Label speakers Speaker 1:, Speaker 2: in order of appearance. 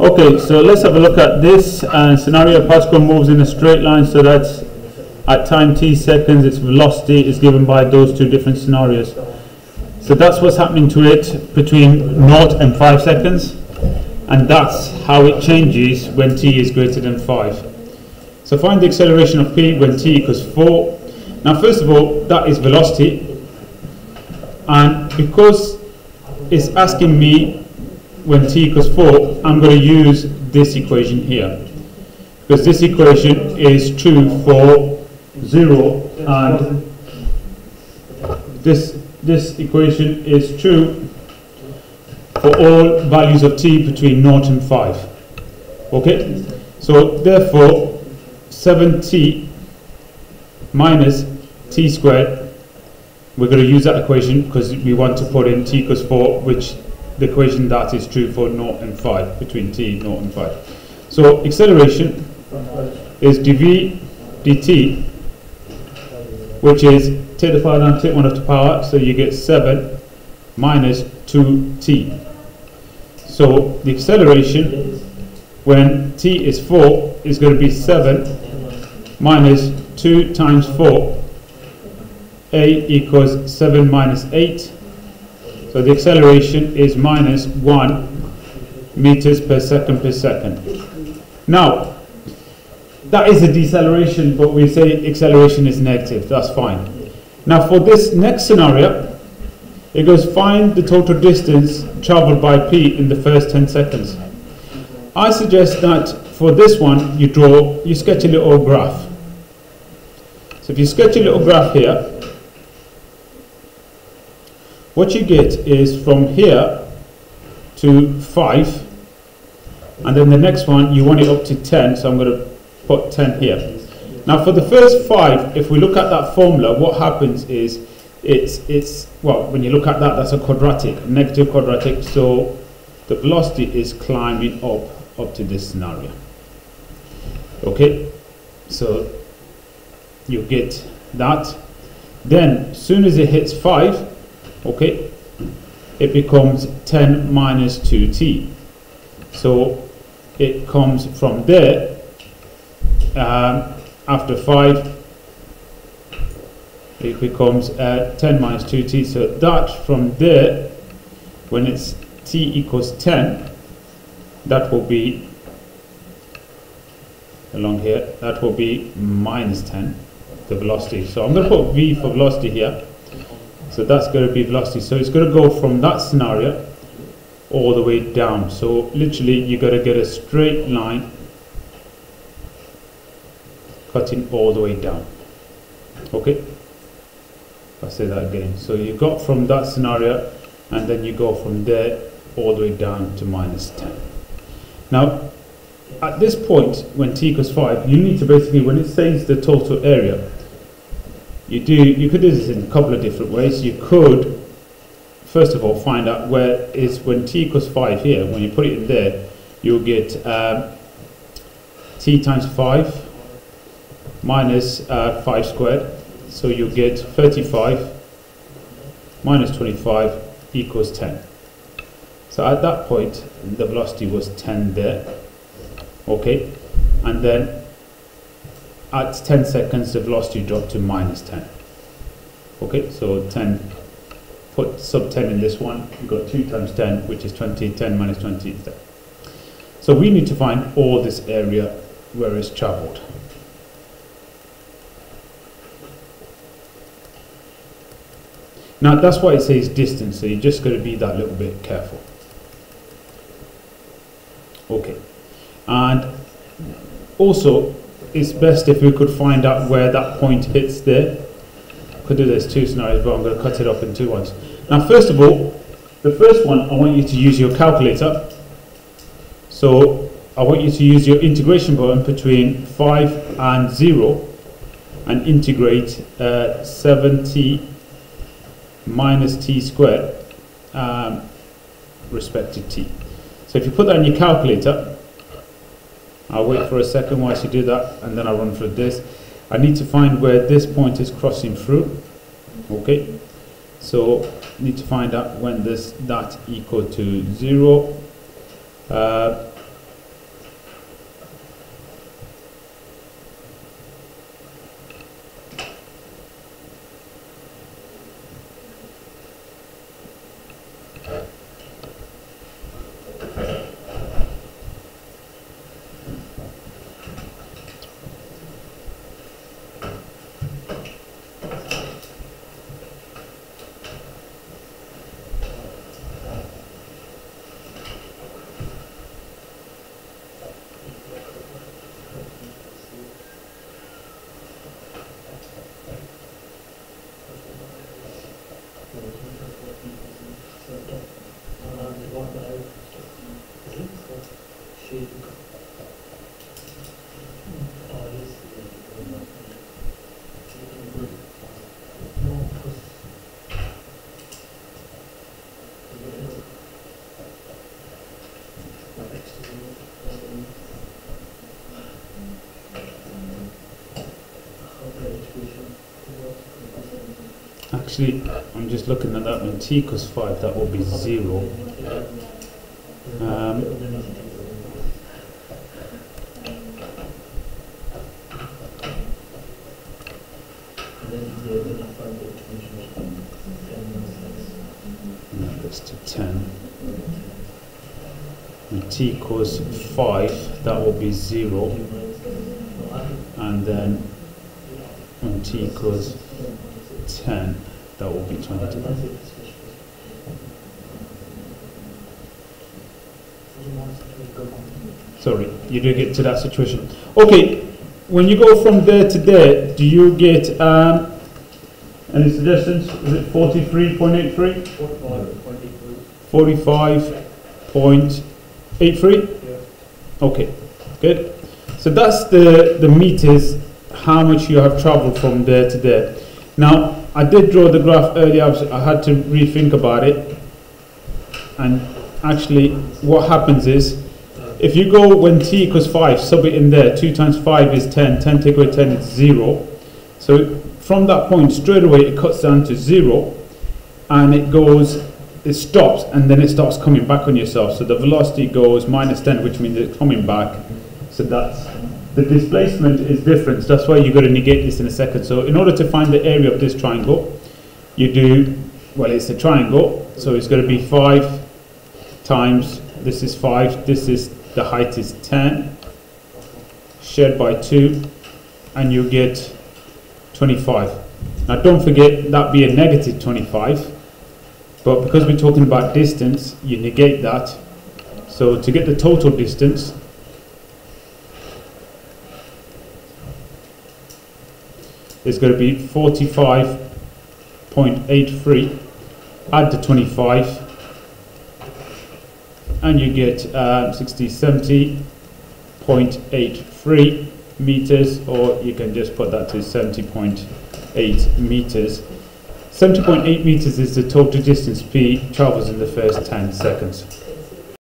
Speaker 1: Okay, so let's have a look at this uh, scenario. Particle moves in a straight line, so that's at time t seconds, its velocity is given by those two different scenarios. So that's what's happening to it between 0 and 5 seconds, and that's how it changes when t is greater than 5. So find the acceleration of p when t equals 4. Now first of all, that is velocity, and because it's asking me when t equals 4, I'm going to use this equation here. Because this equation is true for 0 and this, this equation is true for all values of t between 0 and 5. Okay? So therefore, 7t minus t squared, we're going to use that equation because we want to put in t equals 4, which the equation that is true for 0 and 5, between t, 0 and 5. So acceleration is dv dt, which is take the power take 1 off the power, so you get 7 minus 2t. So the acceleration when t is 4 is going to be 7 minus 2 times 4 a equals 7 minus 8 so the acceleration is minus 1 meters per second per second. Now, that is a deceleration, but we say acceleration is negative. That's fine. Now, for this next scenario, it goes find the total distance traveled by p in the first 10 seconds. I suggest that for this one, you draw, you sketch a little graph. So if you sketch a little graph here, what you get is from here to 5 and then the next one you want it up to 10 so I'm going to put 10 here. Now for the first 5 if we look at that formula what happens is it's it's well when you look at that that's a quadratic negative quadratic so the velocity is climbing up up to this scenario. Okay? So you get that. Then as soon as it hits 5 okay. It becomes 10 minus 2t so it comes from there um, after 5 it becomes uh, 10 minus 2t so that from there when it's t equals 10 that will be along here that will be minus 10 the velocity. So I'm going to put v for velocity here so that's going to be velocity. So it's going to go from that scenario all the way down. So literally you've got to get a straight line cutting all the way down. Okay? I'll say that again. So you got from that scenario and then you go from there all the way down to minus 10. Now, at this point, when t equals 5, you need to basically, when it says the total area, you do you could do this in a couple of different ways. You could first of all find out where is when t equals 5 here, when you put it in there, you'll get um, t times 5 minus, uh, 5 squared. So you'll get 35 minus 25 equals 10. So at that point, the velocity was 10 there. Okay, and then at 10 seconds the velocity dropped to minus 10 okay so 10 put sub 10 in this one you've got 2 times 10 which is 20 10 minus 20 is there so we need to find all this area where it's traveled. Now that's why it says distance so you just got to be that little bit careful. Okay. And also it's best if we could find out where that point hits there. I could do this two scenarios, but I'm going to cut it up in two ones. Now, first of all, the first one, I want you to use your calculator. So I want you to use your integration button between 5 and 0 and integrate uh, 7t minus t squared um, respect to t. So if you put that in your calculator, I'll wait for a second while you do that and then I'll run through this. I need to find where this point is crossing through. Okay, so need to find out when this that equal to zero. Uh, Actually, I'm just looking at that when t equals 5, that will be 0. Um, goes to 10. When t equals 5, that will be 0. And then when t equals 10, that will be 20. Sorry, you do get to that situation. Okay, when you go from there to there, do you get um, any suggestions? Is it 43.83? 45.83? Okay, good. So that's the, the meters, how much you have traveled from there to there. Now, I did draw the graph earlier, I had to rethink about it. And actually, what happens is, if you go when t equals 5, sub it in there, 2 times 5 is 10, 10 take away 10 is 0. So from that point, straight away it cuts down to 0, and it goes, it stops, and then it starts coming back on yourself. So the velocity goes minus 10, which means it's coming back. So that's, the displacement is different, that's why you've got to negate this in a second. So in order to find the area of this triangle, you do, well it's a triangle, so it's going to be 5 times, this is 5, this is, the height is 10, shared by 2, and you get 25. Now don't forget that be a negative 25, but because we're talking about distance, you negate that. So to get the total distance, it's going to be 45.83, add the 25, and you get uh, 60, 70.83 meters, or you can just put that to 70.8 meters. 70.8 meters is the total distance P travels in the first 10 seconds.